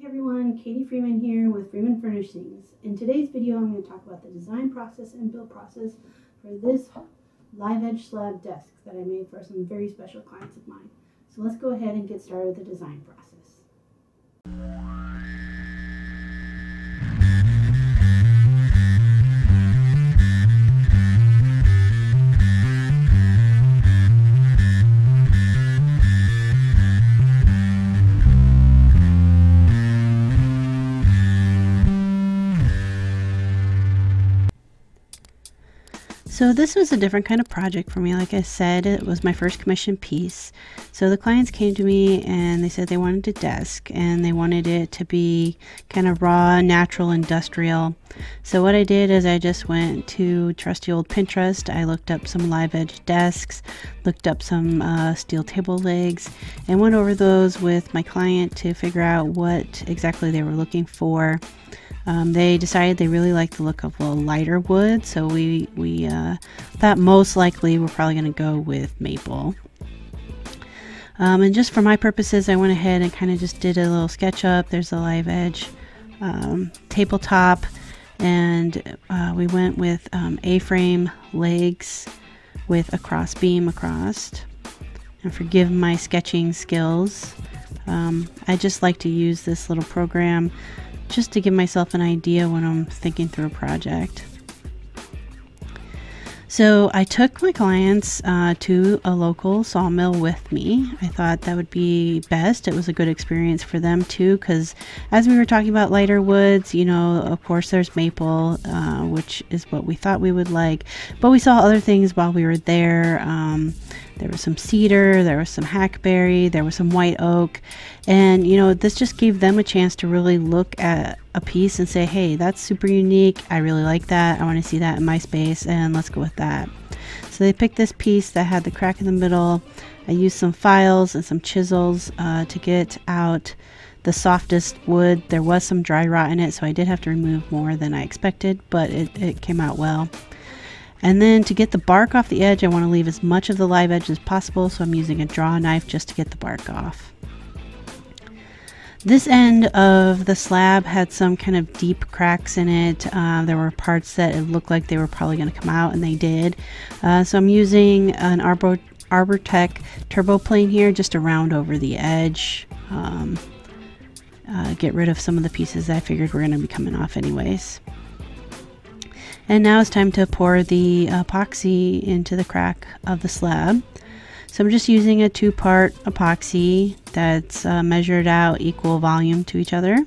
Hey everyone, Katie Freeman here with Freeman Furnishings. In today's video, I'm going to talk about the design process and build process for this live edge slab desk that I made for some very special clients of mine. So let's go ahead and get started with the design process. So this was a different kind of project for me. Like I said, it was my first commission piece. So the clients came to me and they said they wanted a desk and they wanted it to be kind of raw, natural, industrial. So what I did is I just went to trusty old Pinterest. I looked up some live edge desks, looked up some uh, steel table legs, and went over those with my client to figure out what exactly they were looking for. Um, they decided they really liked the look of a lighter wood, so we, we uh, thought most likely we're probably going to go with maple. Um, and just for my purposes, I went ahead and kind of just did a little sketch up. There's a live edge um, tabletop, and uh, we went with um, A-frame legs with a cross beam across. And forgive my sketching skills. Um, I just like to use this little program just to give myself an idea when I'm thinking through a project. So I took my clients uh, to a local sawmill with me. I thought that would be best. It was a good experience for them too, because as we were talking about lighter woods, you know, of course there's maple, uh, which is what we thought we would like, but we saw other things while we were there. Um, there was some cedar, there was some hackberry, there was some white oak. And, you know, this just gave them a chance to really look at a piece and say, hey, that's super unique. I really like that. I want to see that in my space, and let's go with that. So they picked this piece that had the crack in the middle. I used some files and some chisels uh, to get out the softest wood. There was some dry rot in it, so I did have to remove more than I expected, but it, it came out well. And then to get the bark off the edge, I want to leave as much of the live edge as possible, so I'm using a draw knife just to get the bark off. This end of the slab had some kind of deep cracks in it. Uh, there were parts that it looked like they were probably going to come out, and they did. Uh, so I'm using an Arbor Arbortech turbo plane here just to round over the edge. Um, uh, get rid of some of the pieces I figured were going to be coming off anyways. And now it's time to pour the epoxy into the crack of the slab. So I'm just using a two-part epoxy that's uh, measured out equal volume to each other.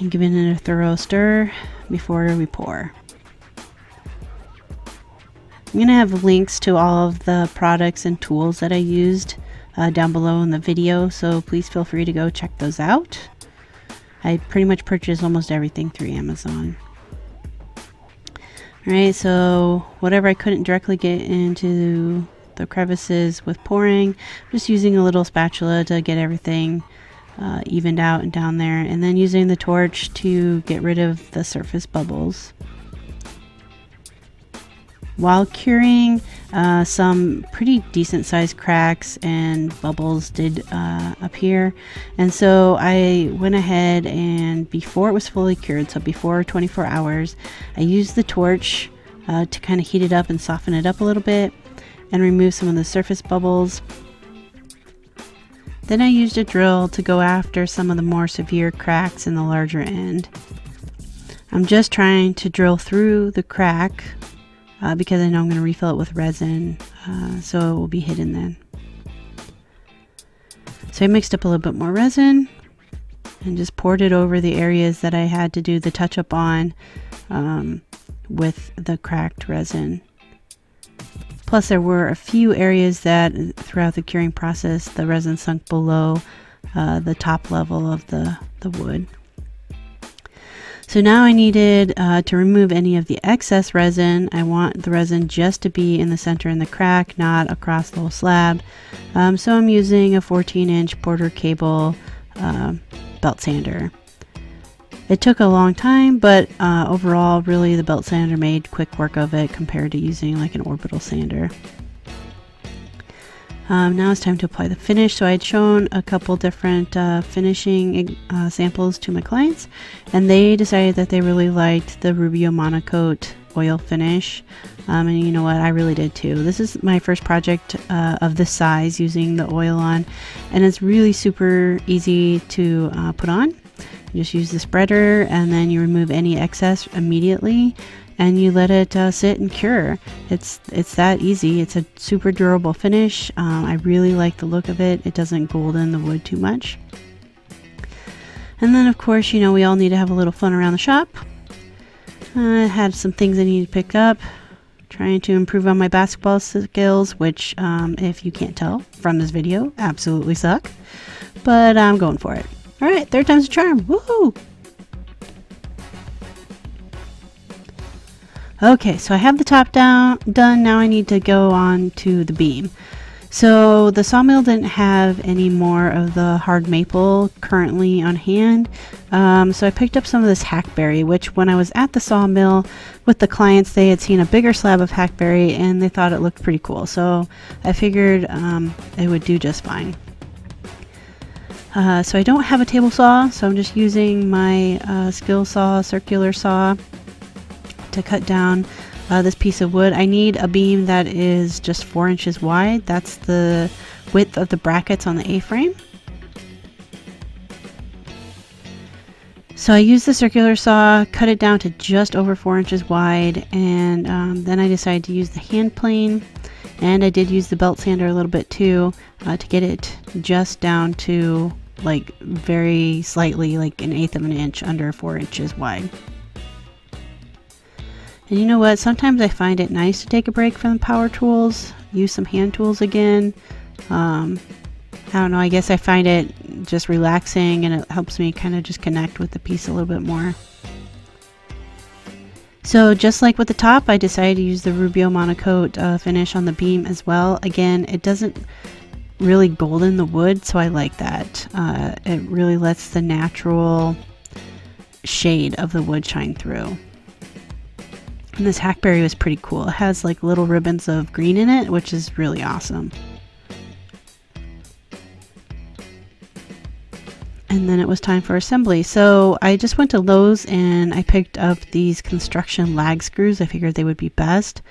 And giving it a thorough stir before we pour. I'm going to have links to all of the products and tools that I used uh, down below in the video, so please feel free to go check those out. I pretty much purchased almost everything through Amazon. Alright, so whatever I couldn't directly get into the crevices with pouring, I'm just using a little spatula to get everything uh, evened out and down there, and then using the torch to get rid of the surface bubbles. While curing, uh, some pretty decent sized cracks and bubbles did uh, appear. And so I went ahead and before it was fully cured, so before 24 hours, I used the torch uh, to kind of heat it up and soften it up a little bit and remove some of the surface bubbles. Then I used a drill to go after some of the more severe cracks in the larger end. I'm just trying to drill through the crack uh, because I know I'm going to refill it with resin, uh, so it will be hidden then. So I mixed up a little bit more resin and just poured it over the areas that I had to do the touch up on um, with the cracked resin. Plus there were a few areas that throughout the curing process the resin sunk below uh, the top level of the, the wood. So now I needed uh, to remove any of the excess resin. I want the resin just to be in the center in the crack, not across the whole slab. Um, so I'm using a 14 inch Porter cable uh, belt sander. It took a long time, but uh, overall, really the belt sander made quick work of it compared to using like an orbital sander. Um, now it's time to apply the finish. So I had shown a couple different uh, finishing uh, samples to my clients, and they decided that they really liked the Rubio Monocoat oil finish. Um, and you know what? I really did too. This is my first project uh, of this size using the oil on, and it's really super easy to uh, put on. You just use the spreader and then you remove any excess immediately and you let it uh, sit and cure. It's it's that easy. It's a super durable finish. Um, I really like the look of it. It doesn't golden the wood too much. And then of course, you know, we all need to have a little fun around the shop. I had some things I need to pick up. Trying to improve on my basketball skills, which, um, if you can't tell from this video, absolutely suck. But I'm going for it. Alright, third time's a charm. Woohoo! Okay, so I have the top down done. Now I need to go on to the beam. So the sawmill didn't have any more of the hard maple currently on hand. Um, so I picked up some of this hackberry, which when I was at the sawmill with the clients, they had seen a bigger slab of hackberry and they thought it looked pretty cool. So I figured um, it would do just fine. Uh, so I don't have a table saw, so I'm just using my uh, skill saw, circular saw to cut down uh, this piece of wood. I need a beam that is just four inches wide. That's the width of the brackets on the A-frame. So I used the circular saw, cut it down to just over four inches wide, and um, then I decided to use the hand plane. And I did use the belt sander a little bit too uh, to get it just down to like very slightly like an eighth of an inch under four inches wide. And you know what? Sometimes I find it nice to take a break from the power tools, use some hand tools again. Um, I don't know, I guess I find it just relaxing and it helps me kind of just connect with the piece a little bit more. So just like with the top, I decided to use the Rubio Monocoat uh, finish on the beam as well. Again, it doesn't really golden the wood, so I like that. Uh, it really lets the natural shade of the wood shine through. And this hackberry was pretty cool. It has like little ribbons of green in it, which is really awesome. And then it was time for assembly. So I just went to Lowe's and I picked up these construction lag screws. I figured they would be best.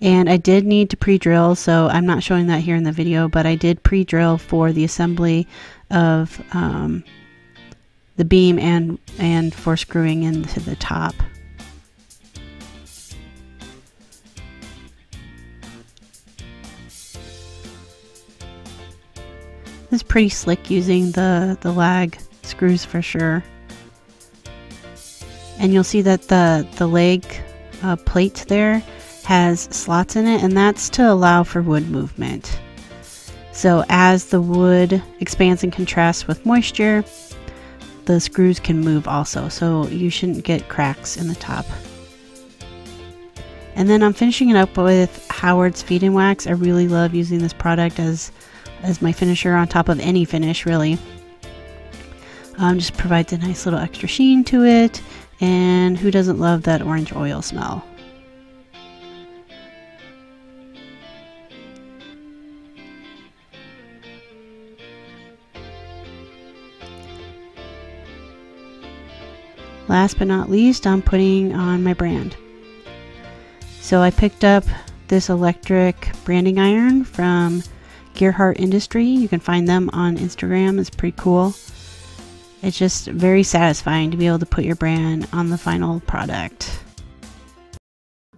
And I did need to pre-drill, so I'm not showing that here in the video, but I did pre-drill for the assembly of um, the beam and, and for screwing into the top. It's pretty slick using the, the lag screws for sure. And you'll see that the, the leg uh, plate there has slots in it and that's to allow for wood movement. So as the wood expands and contrasts with moisture, the screws can move also. So you shouldn't get cracks in the top. And then I'm finishing it up with Howard's Feed and Wax. I really love using this product as as my finisher on top of any finish really. Um, just provides a nice little extra sheen to it and who doesn't love that orange oil smell? Last but not least, I'm putting on my brand. So I picked up this electric branding iron from Gearheart Industry. You can find them on Instagram. It's pretty cool. It's just very satisfying to be able to put your brand on the final product.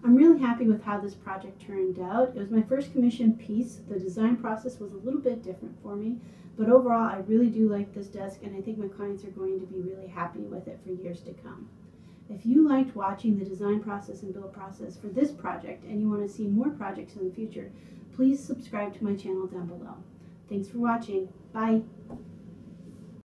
I'm really happy with how this project turned out. It was my first commission piece. The design process was a little bit different for me, but overall I really do like this desk and I think my clients are going to be really happy with it for years to come. If you liked watching the design process and build process for this project and you want to see more projects in the future, please subscribe to my channel down below. Thanks for watching. Bye.